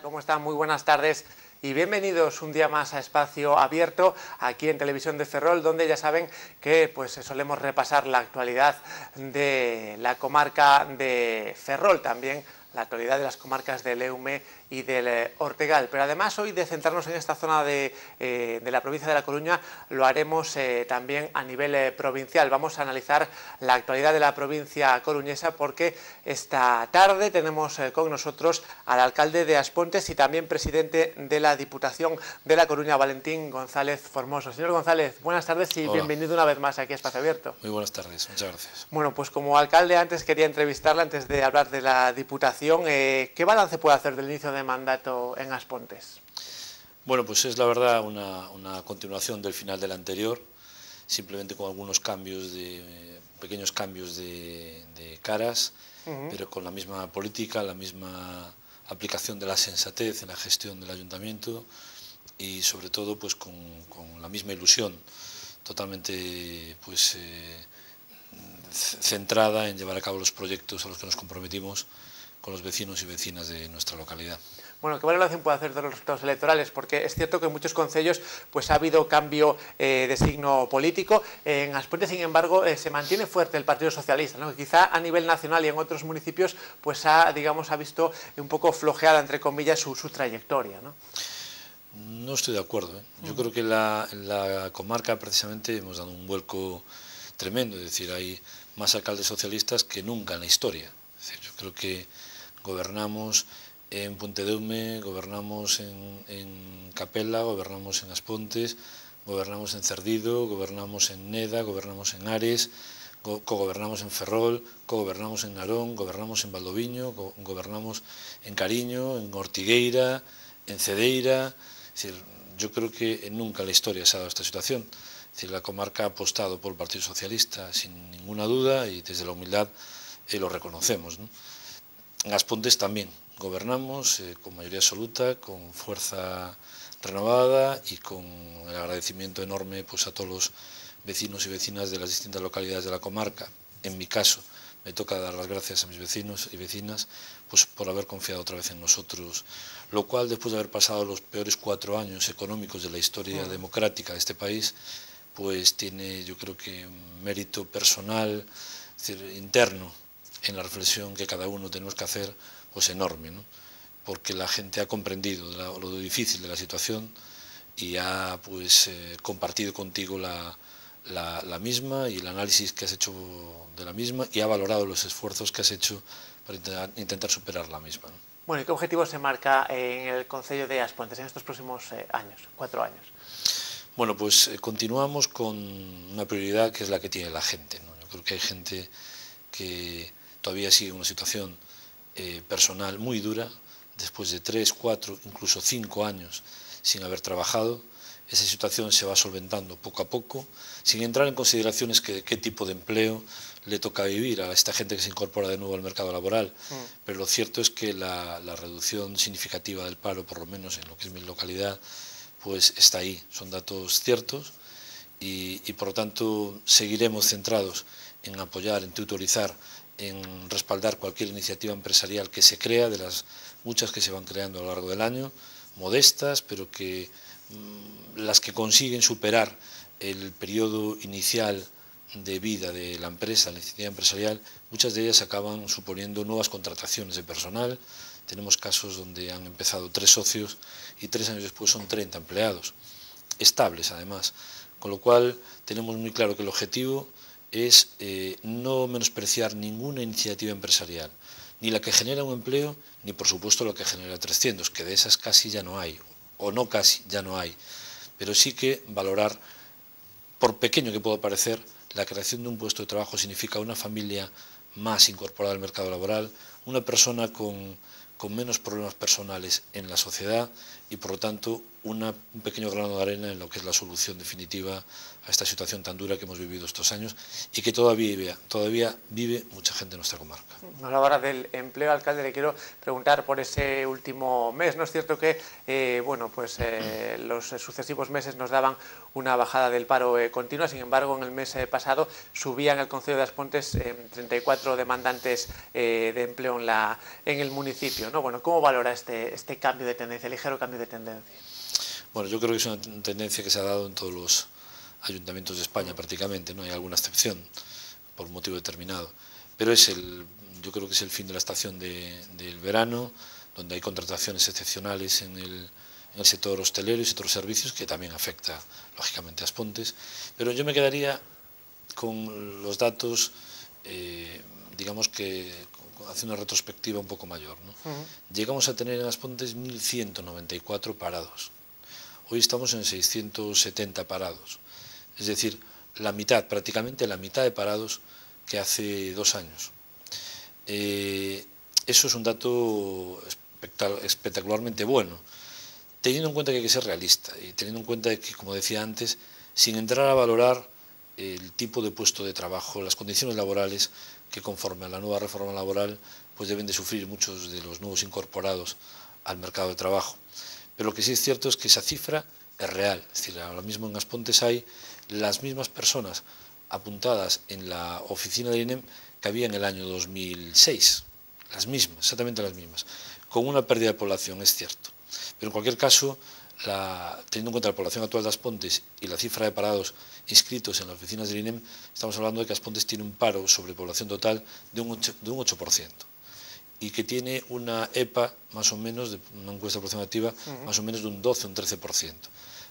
¿Cómo están? Muy buenas tardes y bienvenidos un día más a Espacio Abierto aquí en Televisión de Ferrol, donde ya saben que pues solemos repasar la actualidad de la comarca de Ferrol, también la actualidad de las comarcas del Eume y del eh, Ortegal. Pero además hoy de centrarnos en esta zona de, eh, de la provincia de La Coruña lo haremos eh, también a nivel eh, provincial. Vamos a analizar la actualidad de la provincia coruñesa porque esta tarde tenemos eh, con nosotros al alcalde de Aspontes y también presidente de la Diputación de La Coruña, Valentín González Formoso. Señor González, buenas tardes y Hola. bienvenido una vez más aquí a Espacio Abierto. Muy buenas tardes, muchas gracias. Bueno, pues como alcalde antes quería entrevistarla antes de hablar de la Diputación. Eh, ¿Qué balance puede hacer del inicio de mandato en Aspontes? Bueno, pues es la verdad una, una continuación del final del anterior, simplemente con algunos cambios de pequeños cambios de, de caras, Ujú. pero con la misma política, la misma aplicación de la sensatez en la gestión del ayuntamiento y sobre todo pues con, con la misma ilusión totalmente pues eh, centrada en llevar a cabo los proyectos a los que nos comprometimos con los vecinos y vecinas de nuestra localidad. Bueno, ¿qué valoración puede hacer de los resultados electorales? Porque es cierto que en muchos concellos pues, ha habido cambio eh, de signo político. En Aspontes, sin embargo, eh, se mantiene fuerte el Partido Socialista, ¿no? quizá a nivel nacional y en otros municipios pues, ha, digamos, ha visto un poco flojeada, entre comillas, su, su trayectoria. ¿no? No estoy de acuerdo. ¿eh? Yo creo que la, en la comarca precisamente hemos dado un vuelco tremendo, es decir, hay más alcaldes socialistas que nunca en la historia. Es decir, yo creo que Gobernamos en Pontedeume, gobernamos en, en Capela, gobernamos en As Pontes, gobernamos en Cerdido, gobernamos en Neda, gobernamos en Ares, cogobernamos en Ferrol, cogobernamos en Narón, gobernamos en Valdoviño, go gobernamos en Cariño, en Ortigueira, en Cedeira. Es decir, yo creo que nunca en la historia se ha dado esta situación. Es decir, la comarca ha apostado por el Partido Socialista sin ninguna duda y desde la humildad eh, lo reconocemos. ¿no? En Aspontes también gobernamos eh, con mayoría absoluta, con fuerza renovada y con el agradecimiento enorme pues, a todos los vecinos y vecinas de las distintas localidades de la comarca. En mi caso, me toca dar las gracias a mis vecinos y vecinas pues, por haber confiado otra vez en nosotros, lo cual después de haber pasado los peores cuatro años económicos de la historia democrática de este país, pues tiene yo creo que un mérito personal, es decir, interno, en la reflexión que cada uno tenemos que hacer, pues enorme, ¿no? porque la gente ha comprendido lo difícil de la situación y ha pues eh, compartido contigo la, la- la misma y el análisis que has hecho de la misma y ha valorado los esfuerzos que has hecho para intentar, intentar superar la misma. ¿no? Bueno, ¿y qué objetivo se marca en el Concello de Aspontes en estos próximos eh, años, cuatro años? Bueno, pues eh, continuamos con una prioridad que es la que tiene la gente. ¿no? Yo creo que hay gente que todavía sigue una situación eh, personal muy dura, después de tres, cuatro, incluso cinco años sin haber trabajado. Esa situación se va solventando poco a poco, sin entrar en consideraciones que qué tipo de empleo le toca vivir a esta gente que se incorpora de nuevo al mercado laboral. Pero lo cierto es que la, la reducción significativa del paro, por lo menos en lo que es mi localidad, pues está ahí, son datos ciertos y, y, por lo tanto seguiremos centrados en apoyar, en tutorizar, en respaldar cualquier iniciativa empresarial que se crea, de las muchas que se van creando a lo largo del año, modestas, pero que mm, las que consiguen superar el periodo inicial de vida de la empresa, la iniciativa empresarial, muchas de ellas acaban suponiendo nuevas contrataciones de personal. Tenemos casos donde han empezado tres socios y tres años después son 30 empleados, estables además. Con lo cual tenemos muy claro que el objetivo es eh, no menospreciar ninguna iniciativa empresarial, ni la que genera un empleo, ni por supuesto la que genera 300, que de esas casi ya no hay, o no casi, ya no hay. Pero sí que valorar, por pequeño que pueda parecer, la creación de un puesto de trabajo significa una familia más incorporada al mercado laboral, una persona con, con menos problemas personales en la sociedad y por lo tanto un pequeño grano de arena en lo que es la solución definitiva a esta situación tan dura que hemos vivido estos años y que todavía vive, todavía vive mucha gente en nuestra comarca. A la hora del empleo, alcalde, le quiero preguntar por ese último mes. ¿No es cierto que eh, bueno, pues, eh, los sucesivos meses nos daban una bajada del paro eh, continua? Sin embargo, en el mes pasado subían el Consejo de Aspontes 34 demandantes de empleo en, la, en el municipio. ¿no? Bueno, ¿Cómo valora este, este cambio de tendencia, ligero cambio de tendencia? Bueno, yo creo que es una tendencia que se ha dado en todos los ayuntamientos de España prácticamente, no hay alguna excepción por un motivo determinado. Pero es el, yo creo que es el fin de la estación del verano, donde hay contrataciones excepcionales en el, sector hostelero y sector servicios, que también afecta lógicamente a Aspontes. Pero yo me quedaría con los datos, eh, digamos que hace una retrospectiva un poco mayor. Llegamos a tener en Aspontes 1.194 parados. Hoy estamos en 670 parados. Es decir, la mitad, prácticamente la mitad de parados que hace dos años. Eh, eso es un dato espectacularmente bueno, teniendo en cuenta que hay que ser realista y teniendo en cuenta que, como decía antes, sin entrar a valorar el tipo de puesto de trabajo, las condiciones laborales que conforme a la nueva reforma laboral pues deben de sufrir muchos de los nuevos incorporados al mercado de trabajo. Pero lo que sí es cierto es que esa cifra es real. Es decir, ahora mismo en Aspontes hay las mismas personas apuntadas en la oficina de INEM que había en el año 2006. Las mismas, exactamente las mismas. Con una pérdida de población, es cierto. Pero en cualquier caso, teniendo en cuenta la población actual de Aspontes y la cifra de parados inscritos en las oficinas del INEM, estamos hablando de que Aspontes tiene un paro sobre población total de un 8%. De un 8% y que tiene una EPA más o menos, de una encuesta aproximativa, más o menos de un 12 o un 13%,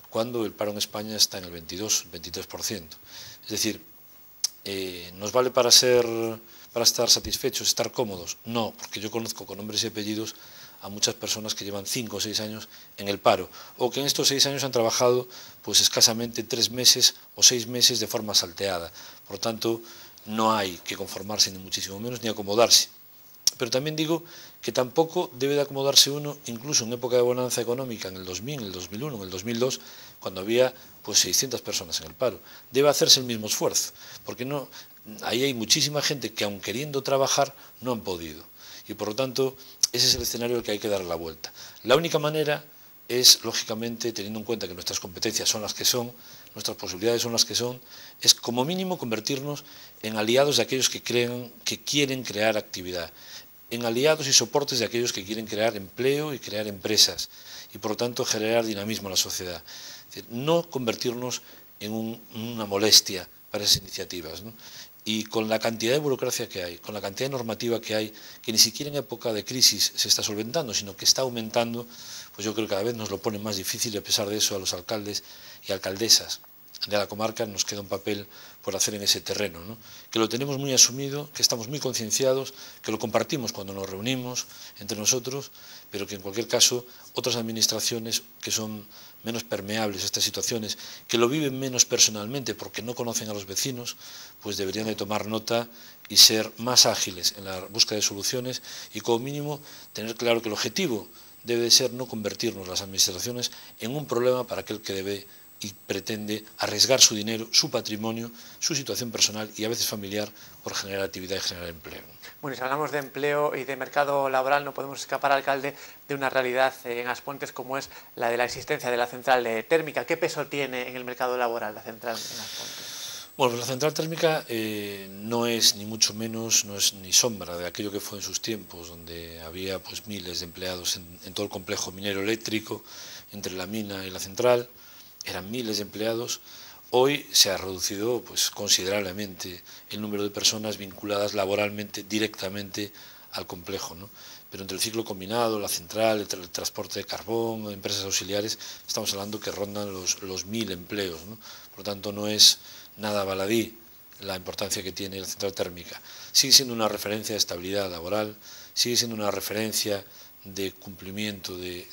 cuando el paro en España está en el 22, 23%. Es decir, eh, ¿nos vale para, ser, para estar satisfechos, estar cómodos? No, porque yo conozco con nombres y apellidos a muchas personas que llevan 5 o 6 años en el paro, o que en estos 6 años han trabajado pues escasamente 3 meses o 6 meses de forma salteada. Por tanto, no hay que conformarse ni muchísimo menos ni acomodarse pero también digo que tampoco debe de acomodarse uno, incluso en época de bonanza económica, en el 2000, en el 2001, en el 2002, cuando había pues 600 personas en el paro. Debe hacerse el mismo esfuerzo, porque no, ahí hay muchísima gente que aun queriendo trabajar no han podido. Y por lo tanto, ese es el escenario al que hay que dar la vuelta. La única manera es, lógicamente, teniendo en cuenta que nuestras competencias son las que son, nuestras posibilidades son las que son, es como mínimo convertirnos en aliados de aquellos que, creen, que quieren crear actividad en aliados y soportes de aquellos que quieren crear empleo y crear empresas y por lo tanto generar dinamismo en la sociedad. no convertirnos en una molestia para esas iniciativas. Y con la cantidad de burocracia que hay, con la cantidad de normativa que hay, que ni siquiera en época de crisis se está solventando, sino que está aumentando, pues yo creo que cada vez nos lo pone más difícil y a pesar de eso a los alcaldes y alcaldesas de la comarca nos queda un papel por hacer en ese terreno, que lo tenemos muy asumido, que estamos muy concienciados, que lo compartimos cuando nos reunimos entre nosotros, pero que en cualquier caso otras administraciones que son menos permeables a estas situaciones, que lo viven menos personalmente porque no conocen a los vecinos, pues deberían de tomar nota y ser más ágiles en la búsqueda de soluciones y como mínimo tener claro que el objetivo debe de ser no convertirnos las administraciones en un problema para aquel que debe y pretende arriesgar su dinero, su patrimonio, su situación personal y a veces familiar por generar actividad y generar empleo. Bueno, si hablamos de empleo y de mercado laboral, no podemos escapar, alcalde, de una realidad en Aspontes como es la de la existencia de la central térmica. ¿Qué peso tiene en el mercado laboral la central en Aspontes? Bueno, la central térmica eh, no es ni mucho menos, no es ni sombra de aquello que fue en sus tiempos, donde había pues miles de empleados en, en todo el complejo minero eléctrico, entre la mina y la central eran miles de empleados, hoy se ha reducido pues, considerablemente el número de personas vinculadas laboralmente directamente al complejo. ¿no? Pero entre el ciclo combinado, la central, el, transporte de carbón, empresas auxiliares, estamos hablando que rondan los, los mil empleos. ¿no? Por lo tanto, no es nada baladí la importancia que tiene la central térmica. Sigue siendo una referencia de estabilidad laboral, sigue siendo una referencia de cumplimiento de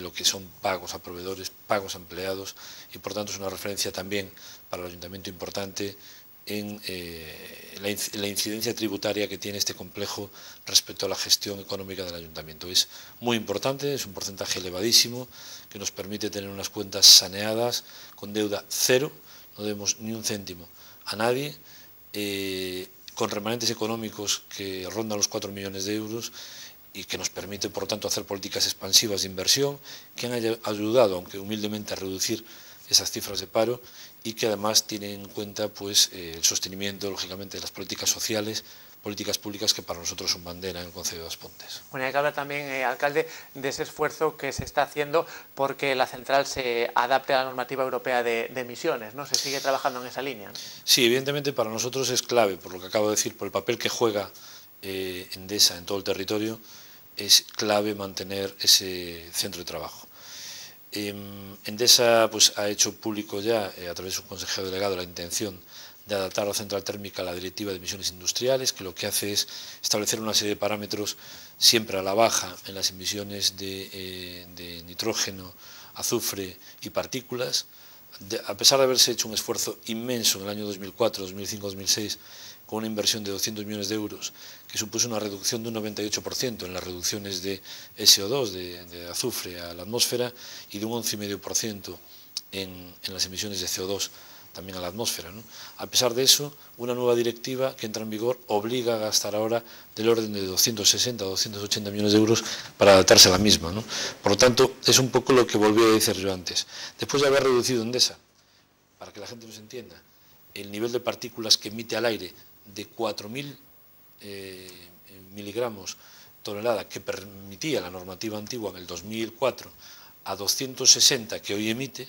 lo que son pagos a proveedores, pagos a empleados y por tanto es una referencia también para el ayuntamiento importante en eh, la, incidencia tributaria que tiene este complejo respecto a la gestión económica del ayuntamiento. Es muy importante, es un porcentaje elevadísimo que nos permite tener unas cuentas saneadas, con deuda cero, no debemos ni un céntimo a nadie, eh, con remanentes económicos que rondan los 4 millones de euros y que nos permite, por lo tanto, hacer políticas expansivas de inversión que han ayudado, aunque humildemente, a reducir esas cifras de paro y que además tienen en cuenta pues, eh, el sostenimiento, lógicamente, de las políticas sociales, políticas públicas que para nosotros son bandera en el Consejo de las Pontes. Bueno, hay que hablar también, eh, alcalde, de ese esfuerzo que se está haciendo porque la central se adapte a la normativa europea de, emisiones, ¿no? Se sigue trabajando en esa línea. Sí, evidentemente para nosotros es clave, por lo que acabo de decir, por el papel que juega eh, Endesa en todo el territorio, es clave mantener ese centro de trabajo. Em, Endesa pues, ha hecho público ya, eh, a través de su consejero delegado, la intención de adaptar la central térmica a la Directiva de Emisiones Industriales, que lo que hace es establecer una serie de parámetros siempre a la baja en las emisiones de, eh, nitrógeno, azufre y partículas. a pesar de haberse hecho un esfuerzo inmenso en el año 2004, 2005, 2006 con una inversión de 200 millones de euros, que supuso una reducción de un 98% en las reducciones de SO2, de, azufre a la atmósfera, y de un 11,5% en, las emisiones de CO2 también a la atmósfera. A pesar de eso, una nueva directiva que entra en vigor obliga a gastar ahora del orden de 260 o 280 millones de euros para adaptarse a la misma. Por lo tanto, es un poco lo que volví a decir yo antes. Después de haber reducido Endesa, para que la gente nos entienda, el nivel de partículas que emite al aire de 4.000 eh, miligramos tonelada que permitía la normativa antigua en el 2004 a 260 que hoy emite,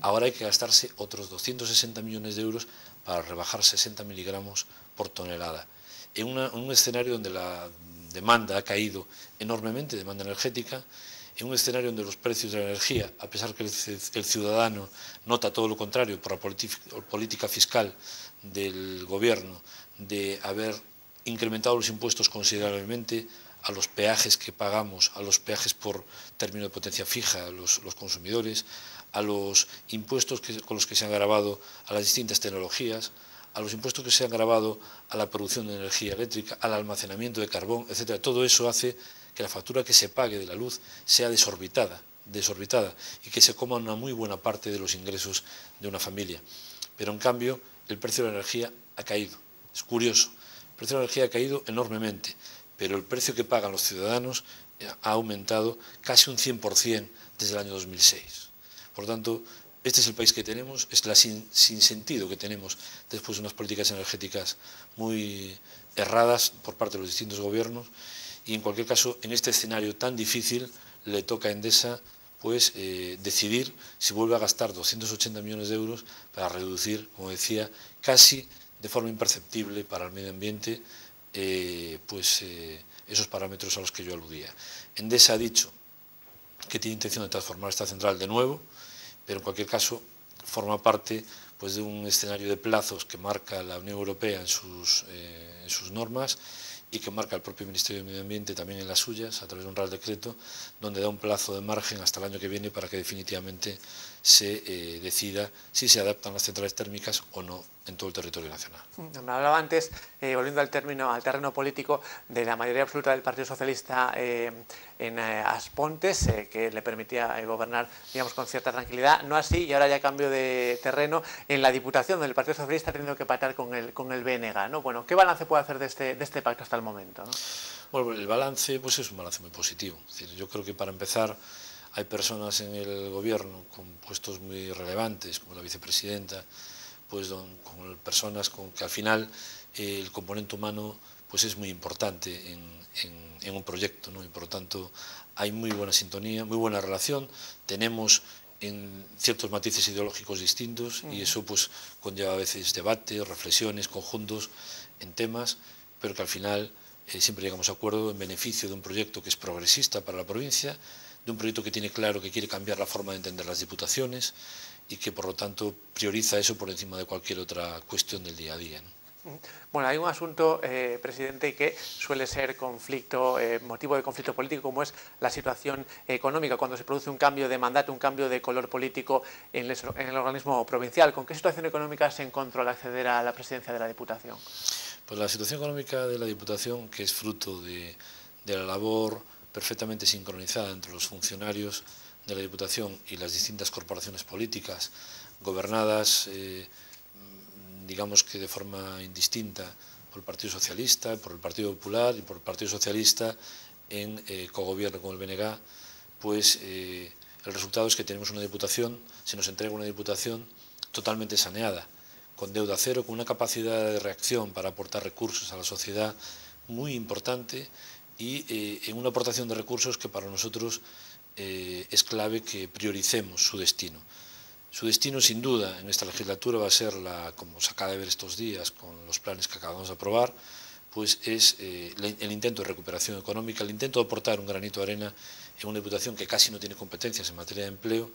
ahora hay que gastarse otros 260 millones de euros para rebajar 60 miligramos por tonelada. En, un escenario donde la demanda ha caído enormemente, demanda energética, en un escenario donde los precios de la energía, a pesar que el, ciudadano nota todo lo contrario por la política fiscal del gobierno de haber incrementado los impuestos considerablemente a los peajes que pagamos, a los peajes por término de potencia fija, a los, consumidores, a los impuestos con los que se han grabado a las distintas tecnologías, a los impuestos que se han grabado a la producción de energía eléctrica, al almacenamiento de carbón, etc. Todo eso hace que la factura que se pague de la luz sea desorbitada, desorbitada y que se coma una muy buena parte de los ingresos de una familia. Pero en cambio, el precio de la energía ha caído. Es curioso, el precio de la energía ha caído enormemente, pero el precio que pagan los ciudadanos eh, ha aumentado casi un 100% desde el año 2006. Por tanto, este es el país que tenemos, es la sin, sentido que tenemos después de unas políticas energéticas muy erradas por parte de los distintos gobiernos y en cualquier caso, en este escenario tan difícil, le toca a Endesa pues eh, decidir si vuelve a gastar 280 millones de euros para reducir, como decía, casi de forma imperceptible para el medio ambiente eh, pues, eh, esos parámetros a los que yo aludía. Endesa ha dicho que tiene intención de transformar esta central de nuevo, pero en cualquier caso forma parte pues, de un escenario de plazos que marca la Unión Europea en sus, en sus normas y que marca el propio Ministerio de Medio Ambiente también en las suyas, a través de un Real Decreto, donde da un plazo de margen hasta el año que viene para que definitivamente se eh, decida si se adaptan las centrales térmicas o no en todo el territorio nacional. Me hablaba antes, eh, volviendo al, término, al terreno político, de la mayoría absoluta del Partido Socialista eh, en Aspontes, que le permitía gobernar digamos, con cierta tranquilidad. No así, y ahora ya cambio de terreno, en la Diputación, donde el Partido Socialista ha tenido que patar con el, con el BNG. ¿no? Bueno, ¿Qué balance puede hacer de este, de este pacto hasta el momento? Bueno, el balance pues es un balance muy positivo. yo creo que para empezar hay personas en el gobierno con puestos muy relevantes, como la vicepresidenta, pues con personas con que al final eh, el componente humano pues es muy importante en, un proyecto, ¿no? y por lo tanto hay muy buena sintonía, muy buena relación, tenemos en ciertos matices ideológicos distintos y eso pues conlleva a veces debates, reflexiones, conjuntos en temas, pero que al final eh, siempre llegamos a acuerdo en beneficio de un proyecto que es progresista para la provincia de un proyecto que tiene claro que quiere cambiar la forma de entender las diputaciones y que por lo tanto prioriza eso por encima de cualquier otra cuestión del día a día. Bueno, hay un asunto, eh, presidente, que suele ser conflicto, eh, motivo de conflicto político, como es la situación económica, cuando se produce un cambio de mandato, un cambio de color político en el, organismo provincial. ¿Con qué situación económica se encontró al acceder a la presidencia de la Diputación? Pues la situación económica de la Diputación, que es fruto de, la labor perfectamente sincronizada entre los funcionarios de la Diputación y las distintas corporaciones políticas gobernadas eh, digamos que de forma indistinta por el Partido Socialista, por el Partido Popular y por el Partido Socialista en eh, cogobierno con el BNG, pues eh, el resultado es que tenemos una diputación, se nos entrega una diputación totalmente saneada, con deuda cero, con una capacidad de reacción para aportar recursos a la sociedad muy importante y eh, una aportación de recursos que para nosotros es clave que prioricemos su destino. Su destino, sin duda, en esta legislatura va a ser, la, como se acaba de ver estos días con los planes que acabamos de aprobar, pues es eh, el intento de recuperación económica, el intento de aportar un granito de arena en una diputación que casi no tiene competencias en materia de empleo,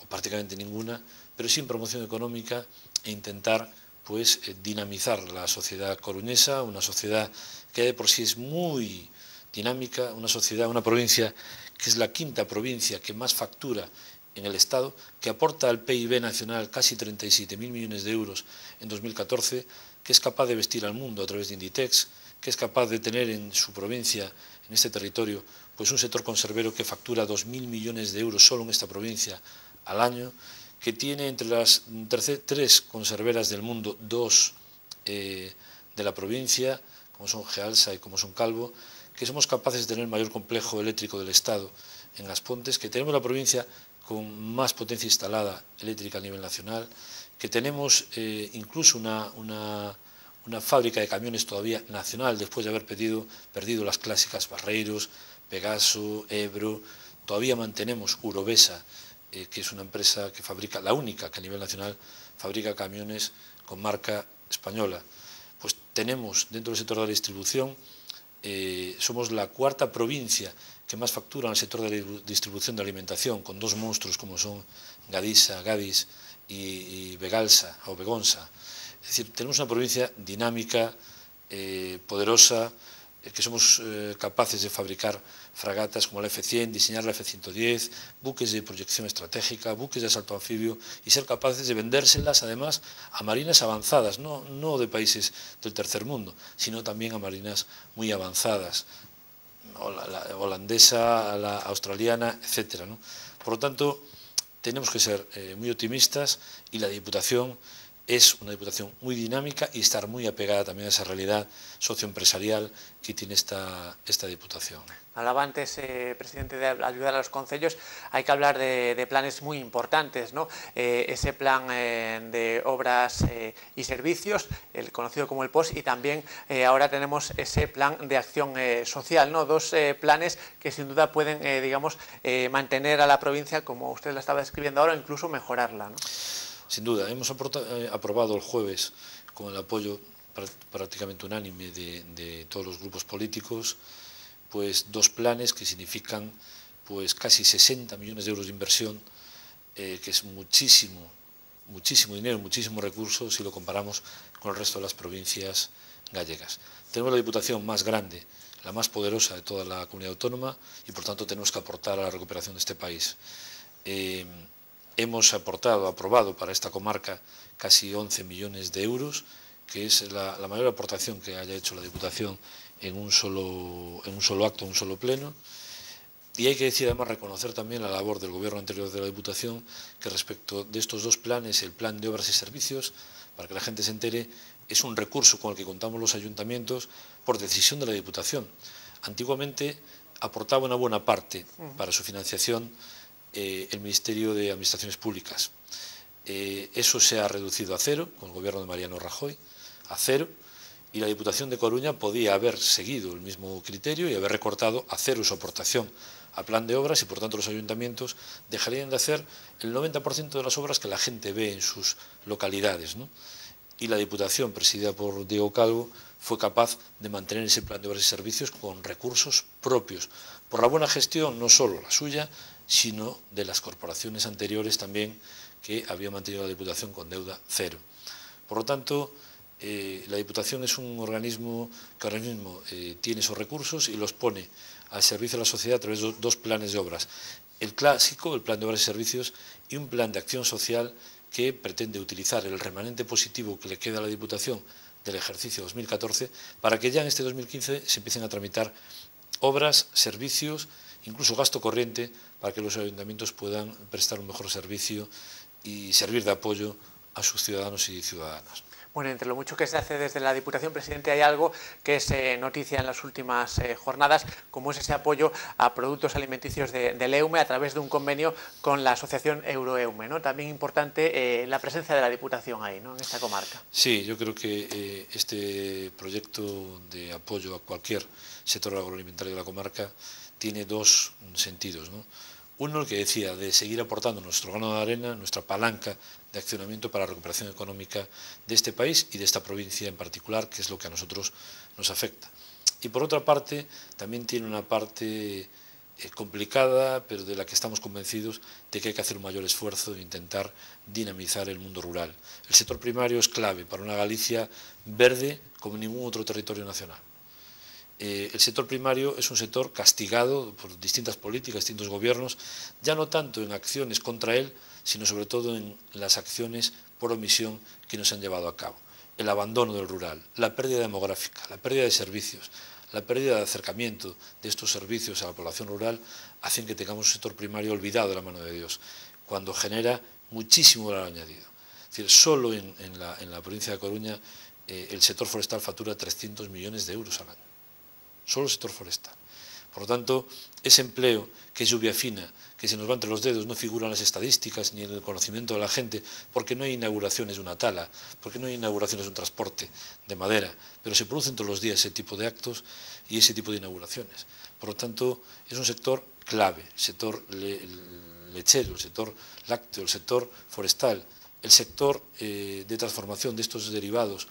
o prácticamente ninguna, pero sin promoción económica e intentar pues eh, dinamizar la sociedad coruñesa, una sociedad que de por sí es muy dinámica, una sociedad, una provincia que es la quinta provincia que más factura en el Estado, que aporta al PIB nacional casi 37.000 millones de euros en 2014, que es capaz de vestir al mundo a través de Inditex, que es capaz de tener en su provincia, en este territorio, pues un sector conservero que factura 2.000 millones de euros solo en esta provincia al año, que tiene entre las tres conserveras del mundo dos eh, de la provincia, como son Gealsa y como son Calvo, que somos capaces de tener el mayor complejo eléctrico del Estado en las Pontes, que tenemos la provincia con más potencia instalada eléctrica a nivel nacional, que tenemos eh, incluso una, una, fábrica de camiones todavía nacional después de haber pedido, perdido las clásicas Barreiros, Pegaso, Ebro, todavía mantenemos Urobesa, eh, que es una empresa que fabrica, la única que a nivel nacional fabrica camiones con marca española. Pues tenemos dentro del sector de la distribución, eh, somos la cuarta provincia que máis factura no sector da distribución de alimentación, con dos monstruos como son Gadisa, Gadis e, e Begalsa, ou Begonza. É dicir, tenemos unha provincia dinámica, eh, poderosa, poderosa, Eh, que somos eh, capaces de fabricar fragatas como la F-100, diseñar la F-110, buques de proyección estratégica, buques de asalto anfibio y ser capaces de vendérselas además a marinas avanzadas, no, no de países del tercer mundo, sino también a marinas muy avanzadas, la, la holandesa, la australiana, etc. ¿no? Por lo tanto, tenemos que ser eh, muy optimistas y la Diputación es una diputación muy dinámica y estar muy apegada también a esa realidad socioempresarial que tiene esta, esta diputación. Hablaba antes, eh, presidente, de ayudar a los concellos. Hay que hablar de, planes muy importantes, ¿no? Eh, ese plan eh, de obras y servicios, el conocido como el POS, y también ahora tenemos ese plan de acción social, ¿no? Dos planes que sin duda pueden, digamos, mantener a la provincia, como usted la estaba describiendo ahora, incluso mejorarla, ¿no? Sin duda, hemos aprobado el jueves con el apoyo prácticamente unánime de todos los grupos políticos pues dos planes que significan pues casi 60 millones de euros de inversión, eh, que es muchísimo, muchísimo dinero, muchísimos recursos si lo comparamos con el resto de las provincias gallegas. Tenemos la Diputación más grande, la más poderosa de toda la comunidad autónoma y por tanto tenemos que aportar a la recuperación de este país. Eh, hemos aportado, aprobado para esta comarca casi 11 millones de euros, que es la, la mayor aportación que haya hecho la Diputación en un solo, en un solo acto, en un solo pleno. Y hay que decir, además, reconocer también la labor del Gobierno anterior de la Diputación, que respecto de estos dos planes, el plan de obras y servicios, para que la gente se entere, es un recurso con el que contamos los ayuntamientos por decisión de la Diputación. Antiguamente aportaba una buena parte para su financiación eh, el Ministerio de Administraciones Públicas. Eh, eso se ha reducido a cero con el Gobierno de Mariano Rajoy, a cero, y la Diputación de Coruña podía haber seguido el mismo criterio y haber recortado a cero su aportación al plan de obras y por tanto los ayuntamientos dejarían de hacer el 90% de las obras que la gente ve en sus localidades. Y la Diputación, presidida por Diego Calvo, fue capaz de mantener ese plan de obras y servicios con recursos propios, por la buena gestión, no solo la suya, sino de las corporaciones anteriores también que había mantenido la Diputación con deuda cero. Por lo tanto, Eh, la Diputación es un organismo que ahora mismo eh, tiene esos recursos y los pone al servicio de la sociedad a través de dos planes de obras. El clásico, el plan de obras y servicios, y un plan de acción social que pretende utilizar el remanente positivo que le queda a la Diputación del ejercicio 2014 para que ya en este 2015 se empiecen a tramitar obras, servicios, incluso gasto corriente para que los ayuntamientos puedan prestar un mejor servicio y servir de apoyo a sus ciudadanos y ciudadanas. Bueno, entre lo mucho que se hace desde la Diputación, presidente, hay algo que es eh, noticia en las últimas eh, jornadas, como es ese apoyo a productos alimenticios de, del EUME a través de un convenio con la Asociación Euroeume. ¿no? También importante eh, la presencia de la Diputación ahí, ¿no? en esta comarca. Sí, yo creo que este proyecto de apoyo a cualquier sector agroalimentario de la comarca tiene dos sentidos. ¿no? Uno, el que decía, de seguir aportando nuestro grano de arena, nuestra palanca de accionamiento para la recuperación económica de este país y de esta provincia en particular, que es lo que a nosotros nos afecta. Y por otra parte, también tiene una parte eh, complicada, pero de la que estamos convencidos de que hay que hacer un mayor esfuerzo e intentar dinamizar el mundo rural. El sector primario es clave para una Galicia verde como ningún otro territorio nacional. Eh, el sector primario es un sector castigado por distintas políticas, distintos gobiernos, ya no tanto en acciones contra él, sino sobre todo en las acciones por omisión que nos han llevado a cabo. El abandono del rural, la pérdida demográfica, la pérdida de servicios, la pérdida de acercamiento de estos servicios a la población rural hacen que tengamos un sector primario olvidado de la mano de Dios, cuando genera muchísimo valor añadido. Es decir, solo en, la, provincia de Coruña eh, el sector forestal factura 300 millones de euros al año solo el sector forestal. Por lo tanto, ese empleo que es lluvia fina, que se nos va entre los dedos, no figura en las estadísticas ni en el conocimiento de la gente, porque no hay inauguraciones de una tala, porque no hay inauguraciones de un transporte de madera, pero se producen todos los días ese tipo de actos y ese tipo de inauguraciones. Por lo tanto, es un sector clave, el sector lechero, el sector lácteo, el sector forestal, el sector eh, de transformación de estos derivados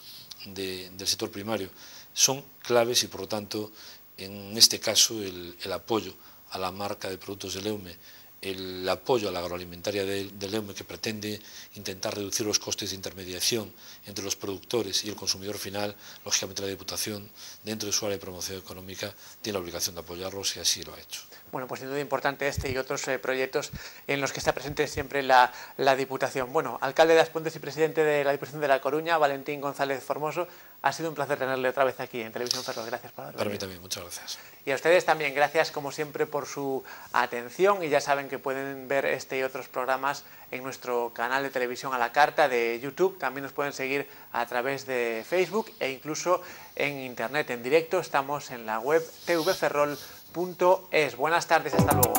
del sector primario son claves y por lo tanto en este caso el, el apoyo a la marca de productos de Leume, el apoyo a la agroalimentaria de, de Leume que pretende intentar reducir los costes de intermediación entre los productores y el consumidor final, lógicamente la Diputación, dentro de su área de promoción económica, tiene la obligación de apoyarlos y así lo ha hecho. Bueno, pues sin duda importante este y otros eh, proyectos en los que está presente siempre la, Diputación. Bueno, alcalde de Aspontes y presidente de la Diputación de La Coruña, Valentín González Formoso, ha sido un placer tenerle otra vez aquí en Televisión Ferrol. Gracias por haberlo Para mí también, muchas gracias. Y a ustedes también, gracias como siempre por su atención y ya saben que pueden ver este y otros programas en nuestro canal de televisión a la carta de YouTube. También nos pueden seguir a través de Facebook e incluso en Internet en directo. Estamos en la web tvferrol.com es. Buenas tardes, hasta luego.